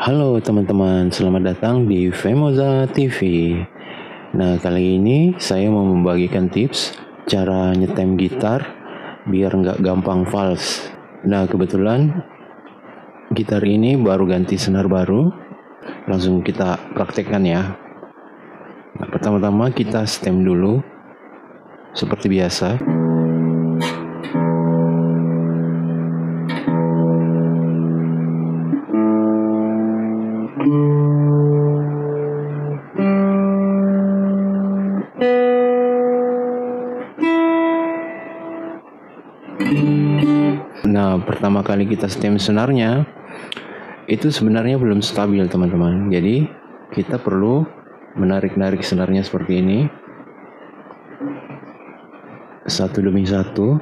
Halo teman-teman, selamat datang di Femoza TV. Nah, kali ini saya mau membagikan tips cara nyetem gitar biar nggak gampang fals. Nah, kebetulan gitar ini baru ganti senar baru. Langsung kita praktekkan ya. Nah, pertama-tama kita stem dulu seperti biasa. Nah, pertama kali kita stem senarnya itu sebenarnya belum stabil, teman-teman. Jadi, kita perlu menarik-narik senarnya seperti ini. Satu demi satu.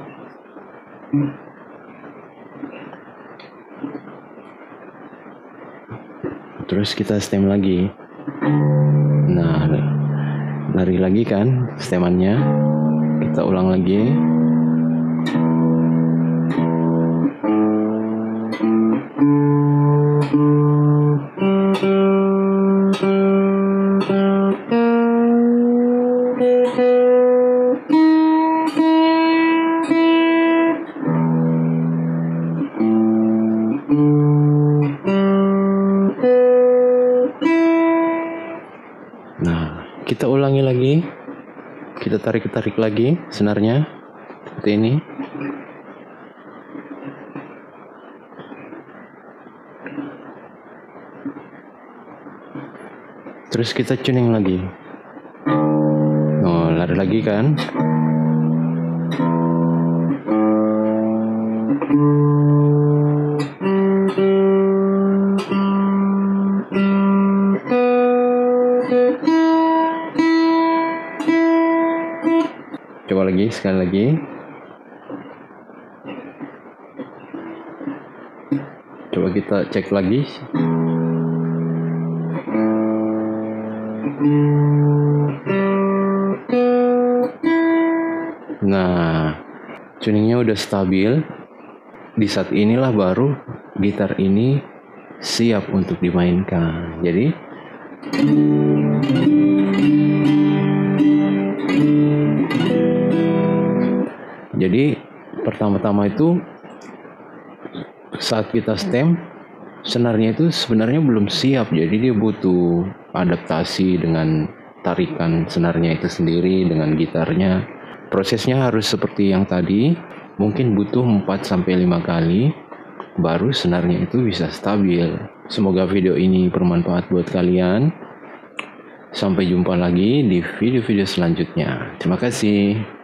Terus kita stem lagi. Nah, lari lagi kan stemannya. Kita ulang lagi. Nah, kita ulangi lagi. Kita tarik-tarik lagi senarnya seperti ini. Terus kita tuning lagi. Oh, lari lagi kan? Coba lagi, sekali lagi. Coba kita cek lagi. Nah, tuningnya udah stabil. Di saat inilah baru gitar ini siap untuk dimainkan. Jadi, jadi pertama-tama itu saat kita stem senarnya itu sebenarnya belum siap. Jadi dia butuh adaptasi dengan tarikan senarnya itu sendiri dengan gitarnya. Prosesnya harus seperti yang tadi mungkin butuh 4 sampai 5 kali baru senarnya itu bisa stabil. Semoga video ini bermanfaat buat kalian. Sampai jumpa lagi di video-video selanjutnya. Terima kasih